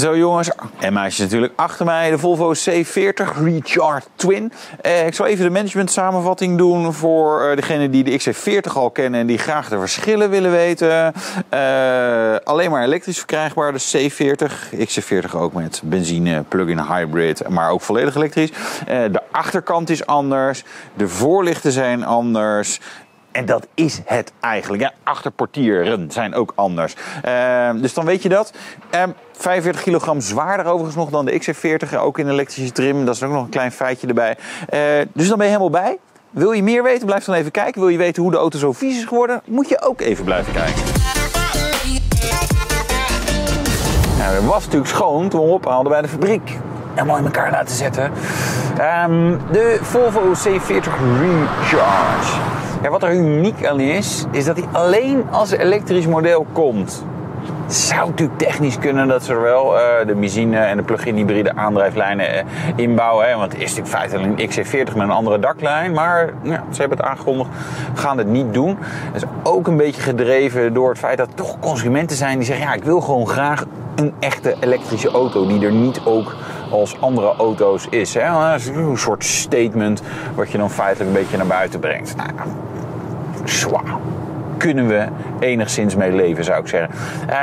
Zo jongens, en meisjes natuurlijk achter mij, de Volvo C40 Recharge Twin. Eh, ik zal even de management samenvatting doen voor uh, degenen die de XC40 al kennen en die graag de verschillen willen weten. Uh, alleen maar elektrisch verkrijgbaar, de C40. XC40 ook met benzine, plug-in hybrid, maar ook volledig elektrisch. de achterkant is anders, de voorlichten zijn anders. En dat is het eigenlijk. Ja, achterportieren zijn ook anders. Uh, dus dan weet je dat. Uh, 45 kilogram zwaarder overigens nog dan de XC40. Ook in elektrische trim. Dat is ook nog een klein feitje erbij. Uh, dus dan ben je helemaal bij. Wil je meer weten? Blijf dan even kijken. Wil je weten hoe de auto zo vies is geworden? Moet je ook even blijven kijken. Nou, was natuurlijk schoon toen we ophaalden bij de fabriek. Helemaal in elkaar laten zetten. Um, de Volvo C40 Recharge. Ja, wat er uniek aan is, is dat hij alleen als elektrisch model komt. Het zou natuurlijk technisch kunnen dat ze er wel uh, de benzine en de plug-in hybride aandrijflijnen uh, inbouwen. Hè? Want het is natuurlijk feitelijk een XC40 met een andere daklijn. Maar ja, ze hebben het aangekondigd, gaan het niet doen. Dat is ook een beetje gedreven door het feit dat toch consumenten zijn die zeggen... ja, ik wil gewoon graag een echte elektrische auto die er niet ook als andere auto's is. Hè? Een soort statement wat je dan feitelijk een beetje naar buiten brengt. Nou, zwaar kunnen we enigszins mee leven, zou ik zeggen.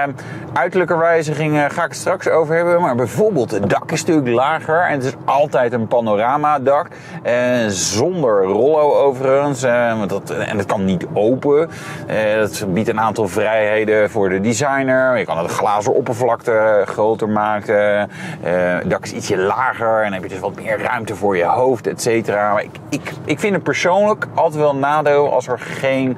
Um, uiterlijke wijzigingen ga ik het straks over hebben. Maar bijvoorbeeld het dak is natuurlijk lager. En het is altijd een panoramadak. Uh, zonder rollo overigens. Uh, dat, en het kan niet open. Dat biedt een aantal vrijheden voor de designer. Je kan het glazen oppervlakte groter maken. het dak is ietsje lager. En dan heb je dus wat meer ruimte voor je hoofd, et cetera. Maar ik, ik, ik vind het persoonlijk altijd wel een nadeel als er geen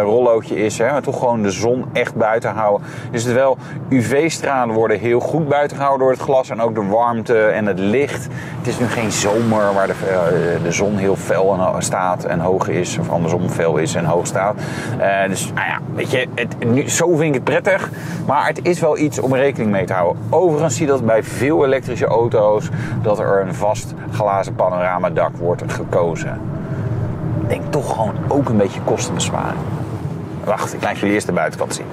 rollootje is. Maar toch gewoon de zon echt buiten houden. Dus het wel, UV-stralen worden heel goed buiten gehouden door het glas. En ook de warmte en het licht. Het is nu geen zomer waar de, eh, de zon heel fel en, staat en hoog is. Of andersom fel is en hoog staat. Uh, dus nou ja, weet je, het, nu, zo vind ik het prettig. Maar het is wel iets om rekening mee te houden. Overigens zie je dat bij veel elektrische auto's dat er een vast glazen panoramadak wordt gekozen. Ik denk toch gewoon ook een beetje kostenbesparing. Wacht, ik laat jullie eerst de buitenkant zien.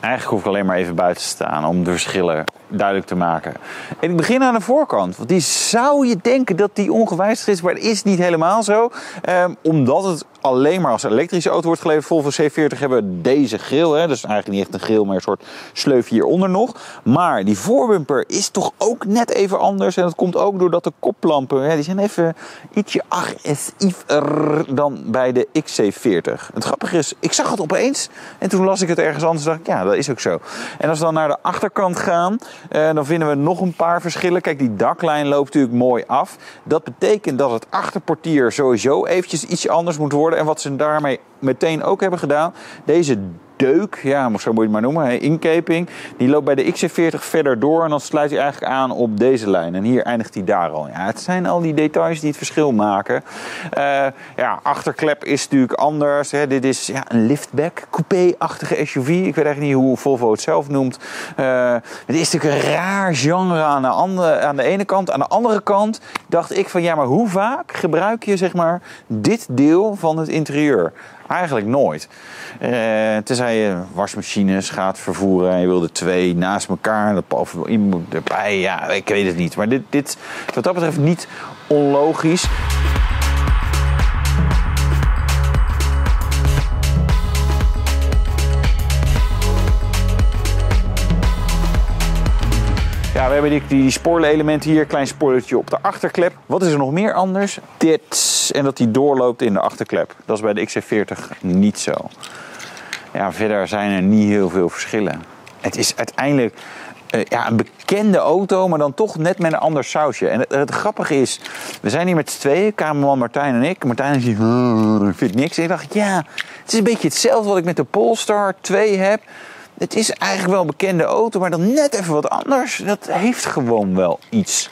Eigenlijk hoef ik alleen maar even buiten te staan om de verschillen duidelijk te maken. En ik begin aan de voorkant. Want die zou je denken dat die ongewijzigd is, maar het is niet helemaal zo. Um, omdat het alleen maar als elektrische auto wordt geleverd. Volvo C40 hebben deze grill. Hè. Dus eigenlijk niet echt een grill, maar een soort sleufje hieronder nog. Maar die voorbumper is toch ook net even anders. En dat komt ook doordat de koplampen, die zijn even ietsje agressiever dan bij de XC40. Het grappige is, ik zag het opeens. En toen las ik het ergens anders dacht ik, ja, dat is ook zo. En als we dan naar de achterkant gaan, eh, dan vinden we nog een paar verschillen. Kijk, die daklijn loopt natuurlijk mooi af. Dat betekent dat het achterportier sowieso eventjes ietsje anders moet worden. En wat ze daarmee meteen ook hebben gedaan, deze deuk, ja, zo moet je het maar noemen, inkeping, die loopt bij de XC40 verder door en dan sluit hij eigenlijk aan op deze lijn. En hier eindigt hij daar al. Ja, het zijn al die details die het verschil maken. Uh, ja, achterklep is natuurlijk anders. Hè. Dit is ja, een liftback, coupé-achtige SUV. Ik weet eigenlijk niet hoe Volvo het zelf noemt. Uh, het is natuurlijk een raar genre aan de, andere, aan de ene kant. Aan de andere kant dacht ik van ja, maar hoe vaak gebruik je zeg maar dit deel van het interieur? Eigenlijk nooit. Uh, tenzij je wasmachines gaat vervoeren en je wilde twee naast elkaar, of iemand erbij, ja, ik weet het niet. Maar dit, dit wat dat betreft niet onlogisch. Ja, we hebben die, die spoilerelementen hier. Klein spoilertje op de achterklep. Wat is er nog meer anders? Dit. En dat die doorloopt in de achterklep. Dat is bij de XC40 niet zo. Ja, verder zijn er niet heel veel verschillen. Het is uiteindelijk uh, ja, een bekende auto, maar dan toch net met een ander sausje. En het, grappige is, we zijn hier met z'n tweeën, kamerman Martijn en ik. Martijn zegt, vind niks. Ik dacht, ja, het is een beetje hetzelfde wat ik met de Polestar 2 heb. Het is eigenlijk wel een bekende auto, maar dan net even wat anders. Dat heeft gewoon wel iets.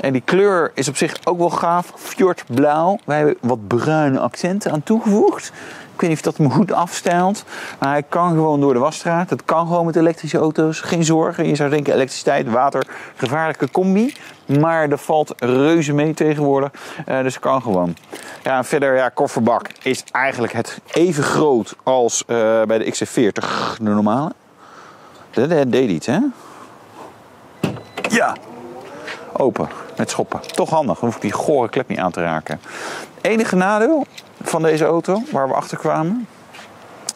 En die kleur is op zich ook wel gaaf. Fjordblauw. Wij hebben wat bruine accenten aan toegevoegd. Ik weet niet of dat hem goed afstelt. Maar hij kan gewoon door de wasstraat. Het kan gewoon met elektrische auto's. Geen zorgen. Je zou denken elektriciteit, water, gevaarlijke combi. Maar er valt reuze mee tegenwoordig. Uh, dus kan gewoon. Ja, verder, ja, kofferbak is eigenlijk het even groot als uh, bij de XC40, de normale. Dat deed iets, hè? Ja, open met schoppen. Toch handig, dan hoef ik die gore klep niet aan te raken. Enige nadeel van deze auto, waar we achter kwamen,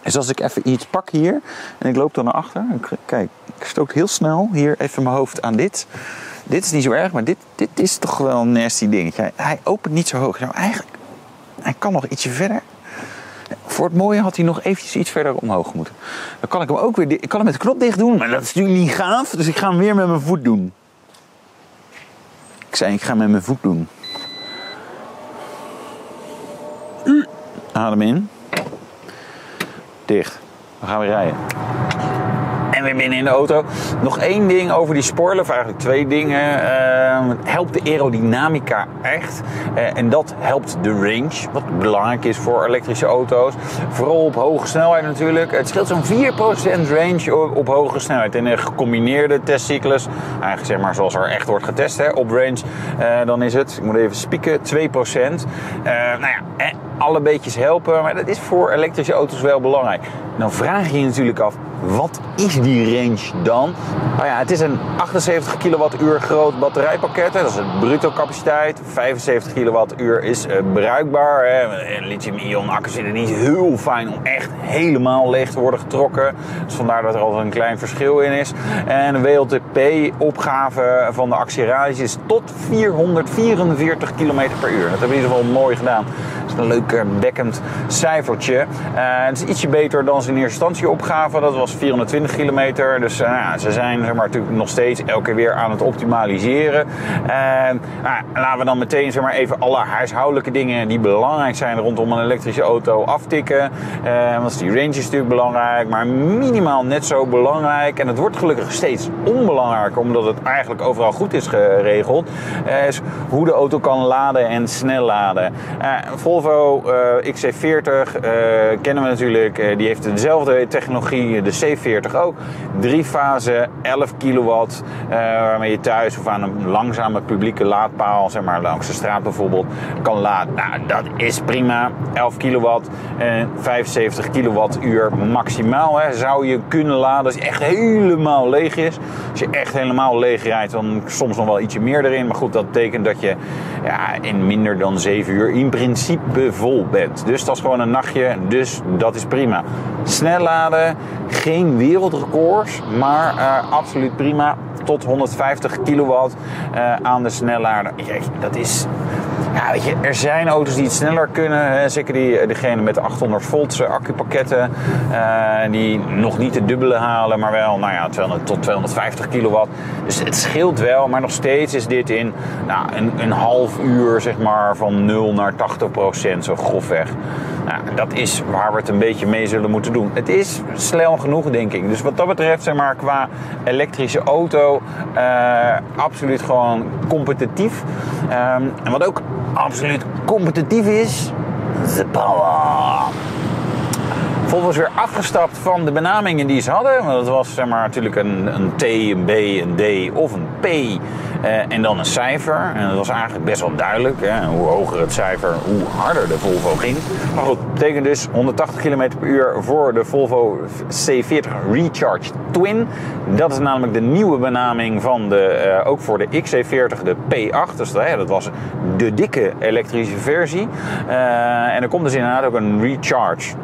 is als ik even iets pak hier en ik loop dan naar achter. Kijk, ik stoot heel snel hier even mijn hoofd aan dit. Dit is niet zo erg, maar dit, dit is toch wel een nasty dingetje. Hij opent niet zo hoog. Nou, eigenlijk, hij kan nog ietsje verder. Voor het mooie had hij nog eventjes iets verder omhoog moeten. Dan kan ik hem ook weer... Ik kan hem met de knop dicht doen, maar dat is natuurlijk niet gaaf. Dus ik ga hem weer met mijn voet doen. Ik zei, ik ga met mijn voet doen. Adem in. Dicht. Dan gaan we rijden weer binnen in de auto. Nog één ding over die spoiler, of eigenlijk twee dingen. Uh, helpt de aerodynamica echt. Uh, en dat helpt de range, wat belangrijk is voor elektrische auto's. Vooral op hoge snelheid natuurlijk. Het scheelt zo'n 4% range op, hoge snelheid. In een gecombineerde testcyclus, eigenlijk zeg maar zoals er echt wordt getest hè, op range, uh, dan is het, ik moet even spieken, 2%. nou ja, alle beetjes helpen, maar dat is voor elektrische auto's wel belangrijk. Dan vraag je je natuurlijk af, wat is die range dan? Nou ja, het is een 78 kWh groot batterijpakket. Dat is de bruto capaciteit. 75 kWh is uh, bruikbaar. Lithium-ion accu's zitten niet heel fijn om echt helemaal leeg te worden getrokken. Dus vandaar dat er altijd een klein verschil in is. En de WLTP-opgave van de actieradius is tot 444 km per uur. Dat hebben we in ieder geval mooi gedaan. Is een leuk bekkend cijfertje. Uh, het is ietsje beter dan ze in eerste instantie opgaven. Dat was 420 kilometer. Dus uh, ja, ze zijn zeg maar, natuurlijk nog steeds elke keer weer aan het optimaliseren. Uh, nou, laten we dan meteen zeg maar, even alle huishoudelijke dingen die belangrijk zijn rondom een elektrische auto aftikken. want die range is natuurlijk belangrijk, maar minimaal net zo belangrijk. En het wordt gelukkig steeds onbelangrijker, omdat het eigenlijk overal goed is geregeld. is hoe de auto kan laden en snel laden. Volvo XC40 kennen we natuurlijk. die heeft dezelfde technologie, de C40 ook. Drie fase, 11 kilowatt, waarmee je thuis of aan een langzame publieke laadpaal, zeg maar langs de straat bijvoorbeeld, kan laden. Nou, dat is prima. 11 kilowatt en 75 kilowattuur maximaal hè, zou je kunnen laden als je echt helemaal leeg is. Als je echt helemaal leeg rijdt, dan soms nog wel ietsje meer erin. Maar goed, dat betekent dat je ja, in minder dan 7 uur in principe vol bent. Dus dat is gewoon een nachtje, dus dat is prima. Snel laden, geen wereldrecords, maar uh, absoluut prima. Tot 150 kilowatt uh, aan de snellader. Jeetje, dat is ja, je, er zijn auto's die het sneller kunnen. Zeker die, eh, degene met de 800 volt accupakketten. Uh, die nog niet de dubbele halen, maar wel nou ja, 200 tot 250 kilowatt. Dus het scheelt wel, maar nog steeds is dit in nou, een, een half uur zeg maar, van 0 naar 80 procent, zo grofweg. Nou, dat is waar we het een beetje mee zullen moeten doen. Het is snel genoeg, denk ik. Dus wat dat betreft, zeg maar, qua elektrische auto, uh, absoluut gewoon competitief. Um, en wat ook absoluut competitief is, de power. Is weer afgestapt van de benamingen die ze hadden. Want dat was zeg maar, natuurlijk een, een T, een B, een D of een P eh, en dan een cijfer. En dat was eigenlijk best wel duidelijk. Hè. Hoe hoger het cijfer, hoe harder de Volvo ging. Maar goed, dat betekent dus 180 km per uur voor de Volvo C40 Recharge Twin. Dat is namelijk de nieuwe benaming van de, uh, ook voor de XC40, de P8. Dus dat, dat was de dikke elektrische versie. Uh, en er komt dus inderdaad ook een Recharge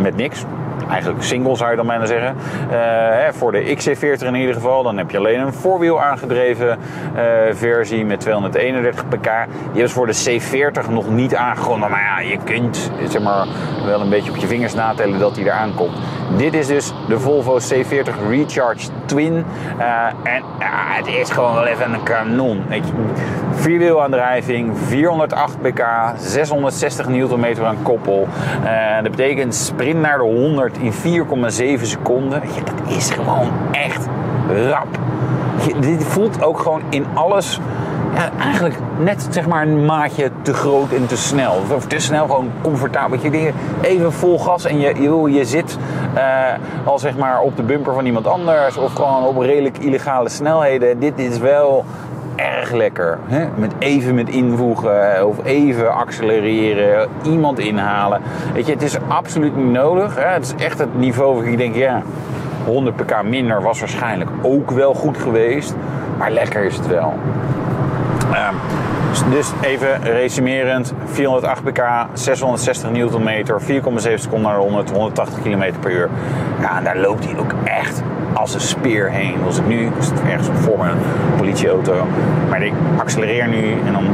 met niks eigenlijk single zou je dan bijna zeggen. Uh, hè, voor de XC40 in ieder geval. Dan heb je alleen een voorwiel aangedreven uh, versie met 231 pk. Die ze voor de C40 nog niet aangekondigd. Maar ja, je kunt zeg maar, wel een beetje op je vingers natellen dat die eraan komt. Dit is dus de Volvo C40 Recharge Twin. Uh, en ja, het is gewoon wel even een kanon. Vierwielaandrijving, 408 pk, 660 Nm aan koppel. dat betekent sprint naar de 100 in 4,7 seconden. Dat is gewoon echt rap. Dit voelt ook gewoon in alles eigenlijk net zeg maar een maatje te groot en te snel. Of te snel, gewoon comfortabel. Je dingen even vol gas en je, je, je zit uh, al zeg maar op de bumper van iemand anders. Of gewoon op redelijk illegale snelheden. Dit is wel erg lekker. Hè? Met even met invoegen of even accelereren, iemand inhalen. Weet je, het is absoluut niet nodig. Hè? Het is echt het niveau waar ik denk, ja, 100 pk minder was waarschijnlijk ook wel goed geweest. Maar lekker is het wel. Ehm, dus even resumerend, 408 pk, 660 Nm, 4,7 seconden naar 100, 180 km per uur. Ja, daar loopt hij ook echt als een speer heen. Als ik nu, ik zit ergens voor een politieauto, maar ik accelereer nu en dan,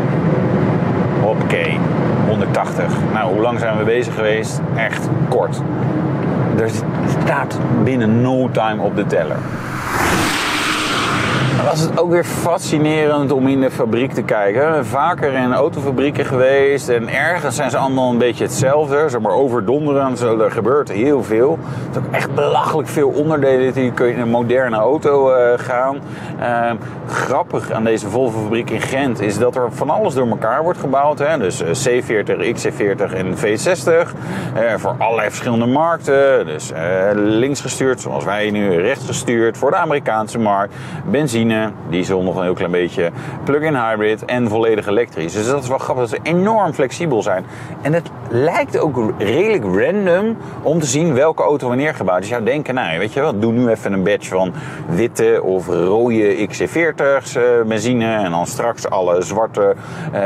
hoppakee, 180. Nou, hoe lang zijn we bezig geweest? Echt kort. Er staat binnen no time op de teller was het ook weer fascinerend om in de fabriek te kijken. Vaker in autofabrieken geweest en ergens zijn ze allemaal een beetje hetzelfde. Zeg maar overdonderend, er gebeurt heel veel. Het is ook echt belachelijk veel onderdelen die kun je in een moderne auto uh, gaan. Uh, grappig aan deze Volvo fabriek in Gent is dat er van alles door elkaar wordt gebouwd. Hè? Dus eh, C40, XC40 en V60 uh, voor allerlei verschillende markten. Dus links gestuurd zoals wij nu, rechts gestuurd voor de Amerikaanse markt. Benzine diesel nog een heel klein beetje, plug-in hybrid en volledig elektrisch. Dus dat is wel grappig dat ze enorm flexibel zijn. En het lijkt ook redelijk random om te zien welke auto wanneer gebouwd is. Je zou denken, nou weet je wel, doe nu even een badge van witte of rode XC40's uh, benzine en dan straks alle zwarte uh,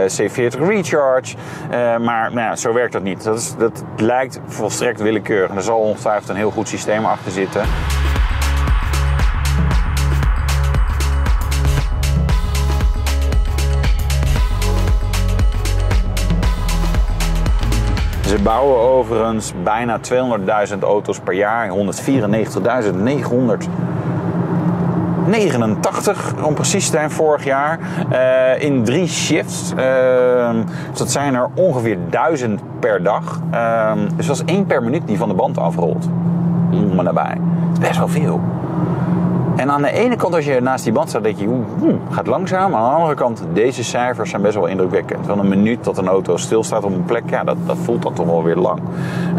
C40 Recharge. Uh, maar nou, zo werkt dat niet. Dat, is, dat lijkt volstrekt willekeurig. En er zal ongetwijfeld een heel goed systeem achter zitten. Ze bouwen overigens bijna 200.000 auto's per jaar. 194.989 om precies te zijn vorig jaar. Uh, in drie shifts. Uh, dus dat zijn er ongeveer 1000 per dag. Uh, dus dat is één per minuut die van de band afrolt. Om maar daarbij. Dat is best wel veel. En aan de ene kant, als je naast die band staat, denk je, hmm, gaat langzaam. Aan de andere kant, deze cijfers zijn best wel indrukwekkend. Van een minuut dat een auto stilstaat op een plek, ja, dat, dat voelt dat toch wel weer lang.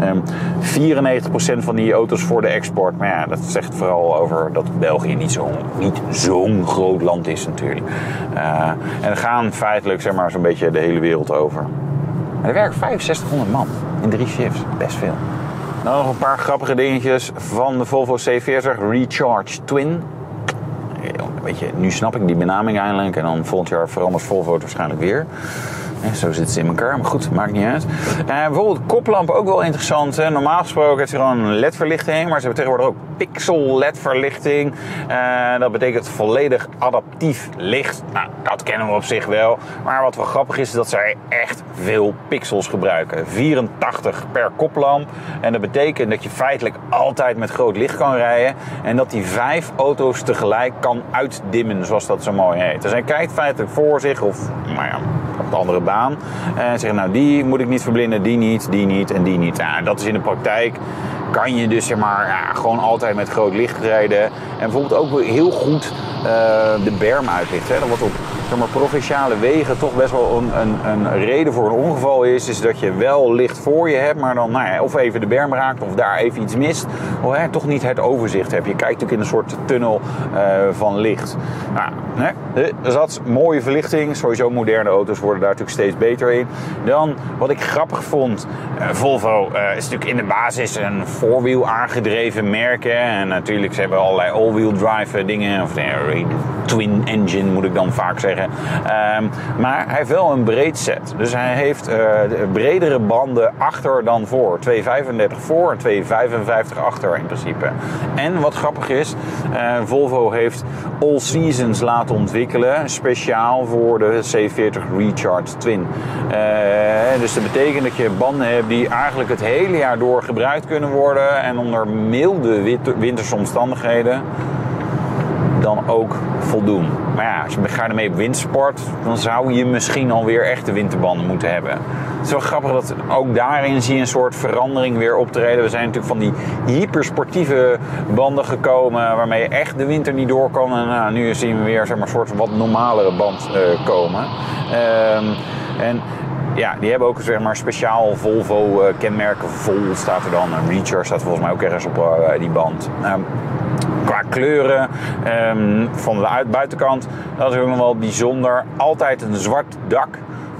Um, ehm, 94% van die auto's voor de export. Maar ja, dat zegt vooral over dat België niet zo'n niet zo'n groot land is natuurlijk. Uh, en gaan feitelijk zeg maar, zo'n beetje de hele wereld over. Maar er werken 6500 man in drie shifts. Best veel. Nou, nog een paar grappige dingetjes van de Volvo C40 Recharge Twin. Nu snap ik die benaming eindelijk. En dan volgend jaar verandert Volvo waarschijnlijk weer. En zo zitten ze in elkaar, maar goed, maakt niet uit. Uh, bijvoorbeeld koplamp ook wel interessant. Hè? Normaal gesproken heeft ze gewoon LED-verlichting, maar ze hebben tegenwoordig ook pixel-LED-verlichting. Uh, dat betekent volledig adaptief licht. Nou, dat kennen we op zich wel. Maar wat wel grappig is, is dat zij echt veel pixels gebruiken. 84 per koplamp. En dat betekent dat je feitelijk altijd met groot licht kan rijden. En dat die vijf auto's tegelijk kan uitdimmen, zoals dat zo mooi heet. Dus hij kijkt feitelijk voor zich, of nou ja, op de andere baan. En zegt, nou die moet ik niet verblinden, die niet, die niet en die niet. Ja, dat is in de praktijk kan je dus zeg maar, ja, gewoon altijd met groot licht rijden. En bijvoorbeeld ook heel goed de berm uitlichten. Hè. Dat wordt op zeg maar, provinciale wegen toch best wel een, een, een, reden voor een ongeval is. Is dat je wel licht voor je hebt, maar dan nou ja, of even de berm raakt of daar even iets mist. Of hè, toch niet het overzicht hebt. Je kijkt natuurlijk in een soort tunnel uh, van licht. Nou, hè, dat is mooie verlichting. Sowieso moderne auto's worden daar natuurlijk steeds beter in. Dan, wat ik grappig vond, uh, Volvo is natuurlijk in de basis een voorwiel aangedreven merken. En natuurlijk, ze hebben allerlei all-wheel drive dingen. Of twin engine moet ik dan vaak zeggen. Um, maar hij heeft wel een breed set. Dus hij heeft uh, bredere banden achter dan voor. 2,35 voor en 2,55 achter in principe. En wat grappig is, uh, Volvo heeft All Seasons laten ontwikkelen. Speciaal voor de C40 Recharge Twin. Uh, dus dat betekent dat je banden hebt die eigenlijk het hele jaar door gebruikt kunnen worden. En onder milde winterse omstandigheden dan ook voldoen. Maar ja, als je gaat ermee op windsport, dan zou je misschien alweer echte winterbanden moeten hebben. Het is wel grappig dat ook daarin zie je een soort verandering weer optreden. We zijn natuurlijk van die hypersportieve banden gekomen waarmee je echt de winter niet door kan. En nou, nu zien we weer zeg maar, een soort wat normalere band uh, komen. Um, en ja, die hebben ook zeg maar, speciaal Volvo uh, kenmerken. Vol staat er dan. Een Reacher staat volgens mij ook ergens op uh, die band. Um, qua kleuren um, van de buitenkant. Dat is ook nog wel bijzonder. Altijd een zwart dak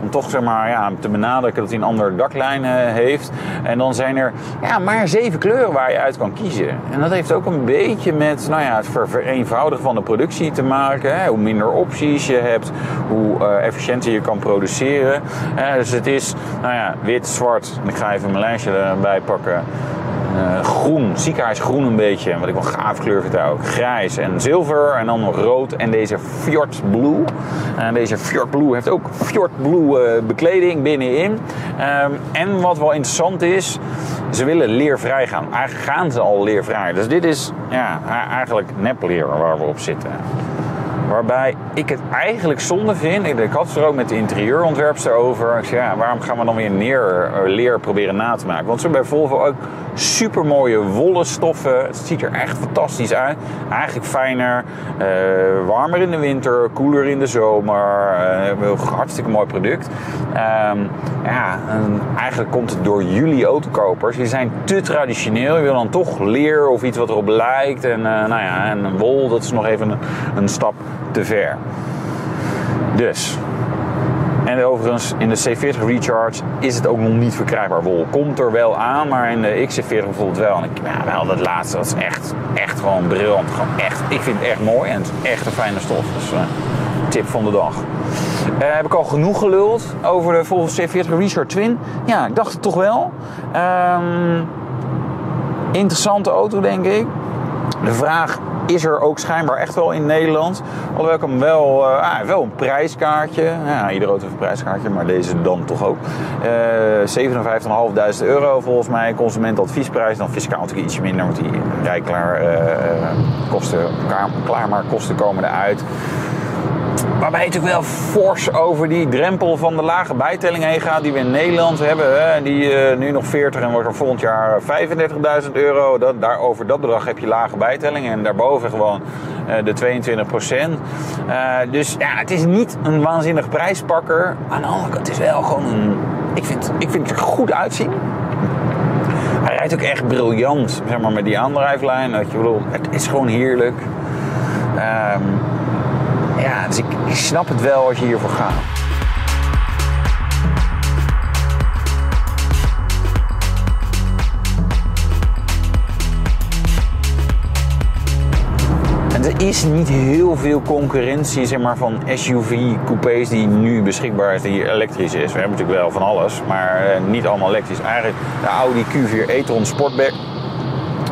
Om toch zeg maar, ja, te benadrukken dat hij een andere daklijn eh, heeft. En dan zijn er ja, maar zeven kleuren waar je uit kan kiezen. En dat heeft ook een beetje met nou ja, het vereenvoudigen van de productie te maken. Hè. Hoe minder opties je hebt, hoe uh, efficiënter je kan produceren. dus het is nou ja, wit, zwart. Ik ga even mijn lijstje erbij pakken. Uh, groen, ziekenhuisgroen een beetje. Wat ik wel gaaf kleur vind. Grijs en zilver en dan rood. En deze Fjord Blue. En deze Fjord Blue heeft ook Fjord Blue uh, bekleding binnenin. Um, en wat wel interessant is, ze willen leervrij gaan. Eigenlijk gaan ze al leervrij. Dus dit is ja, eigenlijk nepleer waar we op zitten. Waarbij ik het eigenlijk zonde vind. Ik had het er ook met de interieurontwerpster over. Ik zei, ja, waarom gaan we dan weer neer, eh, leer proberen na te maken? Want ze bij Volvo ook super mooie wollen stoffen. Het ziet er echt fantastisch uit. Eigenlijk fijner, uh, warmer in de winter, koeler in de zomer. Uh, hartstikke mooi product. Um, ja, eigenlijk komt het door jullie autokopers. Die zijn te traditioneel. Je wil dan toch leer of iets wat erop lijkt. En, uh, nou ja, en wol, dat is nog even een, een stap te ver. Dus. En overigens, in de C40 Recharge is het ook nog niet verkrijgbaar wol. Komt er wel aan, maar in de XC40 bijvoorbeeld wel. En ik, ja, wel dat laatste, dat is echt, echt gewoon briljant. Gewoon echt, ik vind het echt mooi en het is echt een fijne stof. Dus uh, tip van de dag. Uh, heb ik al genoeg geluld over de Volvo C40 Recharge Twin? Ja, ik dacht het toch wel. Um, interessante auto, denk ik. De vraag is er ook schijnbaar echt wel in Nederland. Alhoewel ik hem wel, uh, ah, wel een prijskaartje. Ja, ieder auto heeft een prijskaartje, maar deze dan toch ook. Uh, 57.500 euro volgens mij. Consumentadviesprijs. Dan fiscaal natuurlijk ietsje minder, want die rijklaar uh, kosten, klaar maar kosten komen eruit. Waarbij je natuurlijk wel fors over die drempel van de lage bijtelling heen gaat die we in Nederland hebben. Hè. Die uh, nu nog 40 en wordt er volgend jaar 35.000 euro. Dat, daar, over dat bedrag heb je lage bijtelling en daarboven gewoon uh, de 22 procent. Uh, dus ja, het is niet een waanzinnig prijspakker. Aan de andere kant, het is wel gewoon een... Ik vind, ik vind het er goed uitzien. Hij rijdt ook echt briljant, zeg maar, met die aandrijflijn. Dat je bedoel, het is gewoon heerlijk. Um, dus ik, snap het wel als je hiervoor gaat. Er is niet heel veel concurrentie zeg maar, van SUV-coupés die nu beschikbaar is, die elektrisch is. We hebben natuurlijk wel van alles, maar uh, niet allemaal elektrisch. Eigenlijk de Audi Q4 e-tron Sportback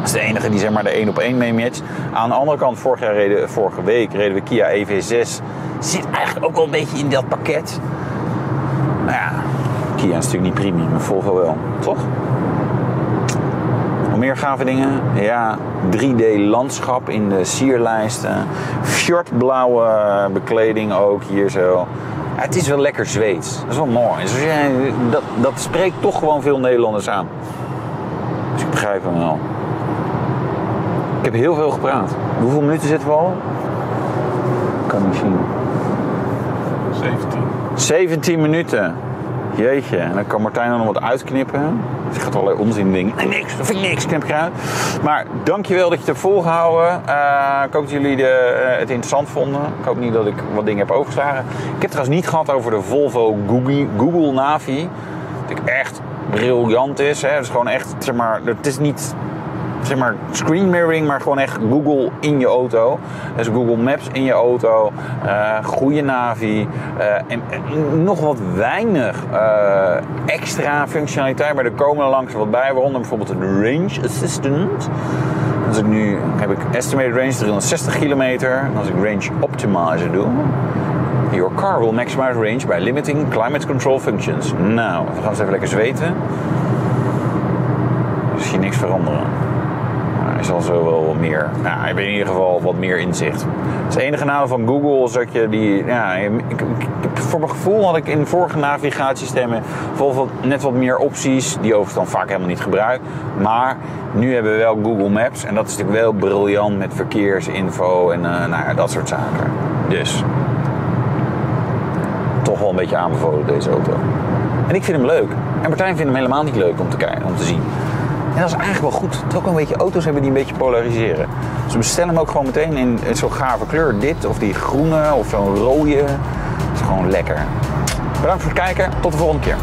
is de enige die zeg maar de één op één mee matcht. Aan de andere kant, vorig jaar reden, vorige week reden we Kia EV6. Zit eigenlijk ook wel een beetje in dat pakket. Nou ja, Kia is natuurlijk niet premium, maar Volvo wel. Toch? Nog meer gave dingen? Ja, 3D landschap in de sierlijsten. Fjordblauwe bekleding ook hier zo. Ja, het is wel lekker Zweeds. Dat is wel mooi. Dus dat, dat spreekt toch gewoon veel Nederlanders aan. Dus ik begrijp hem wel. Ik heb heel veel gepraat. Hoeveel minuten zitten we al? Kan niet zien. 17. 17 minuten. Jeetje. En dan kan Martijn dan nog wat uitknippen. Dus gaat allerlei onzin dingen. Nee, niks. Dat vind ik niks. Knip ik eruit. Maar dankjewel dat je het hebt volgehouden. Uh, ik hoop dat jullie de, uh, het interessant vonden. Ik hoop niet dat ik wat dingen heb overgeslagen. Ik heb trouwens niet gehad over de Volvo Google, Google Navi. Dat echt briljant is. Hè. Het is gewoon echt, zeg maar, het is niet zeg maar screen mirroring, maar gewoon echt Google in je auto. Dus Google Maps in je auto, uh, goede navi uh, en, nog wat weinig uh, extra functionaliteit, maar er komen er langs wat bij, waaronder bijvoorbeeld de Range Assistant. Als ik nu heb ik estimated range 360 kilometer. En als ik range optimizer doe, Your car will maximize range by limiting climate control functions. Nou, we gaan eens even lekker zweten. Zie niks veranderen is al zo wel meer. Nou, je hebt in ieder geval wat meer inzicht. Het enige nadeel van Google is dat je die. Ja, ik, voor mijn gevoel had ik in vorige navigatiesystemen bijvoorbeeld net wat meer opties, die overigens dan vaak helemaal niet gebruik. Maar nu hebben we wel Google Maps en dat is natuurlijk wel briljant met verkeersinfo en uh, nou ja, dat soort zaken. Dus toch wel een beetje aanbevolen deze auto. En ik vind hem leuk. En Martijn vindt hem helemaal niet leuk om te om te zien. En dat is eigenlijk wel goed. Dat ook een beetje auto's hebben die een beetje polariseren. Dus we bestellen hem ook gewoon meteen in zo'n gave kleur. Dit of die groene of zo'n rode. Dat is gewoon lekker. Bedankt voor het kijken. Tot de volgende keer.